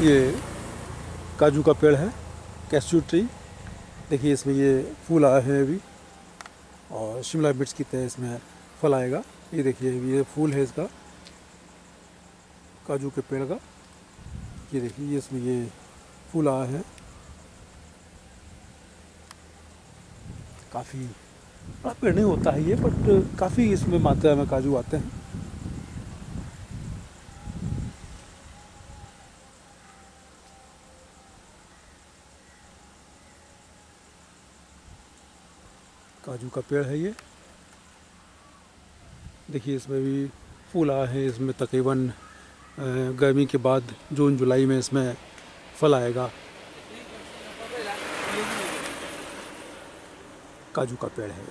ये काजू का पेड़ है कैस्यू ट्री देखिए इसमें ये फूल आए हैं अभी, और शिमला मिर्च की तरह इसमें फल आएगा। ये देखिए ये फूल है इसका, काजू के पेड़ का। ये देखिए, ये इसमें ये फूल आए हैं। काफ़ी, बड़ा पेड़ नहीं होता है ये बट काफ़ी इसमें मात्रा में काजू आते हैं। काजू का पेड़ है ये। देखिए, इसमें भी फूल आया है। इसमें तकरीबन गर्मी के बाद जून, जुलाई में इसमें फल आएगा। काजू का पेड़ है।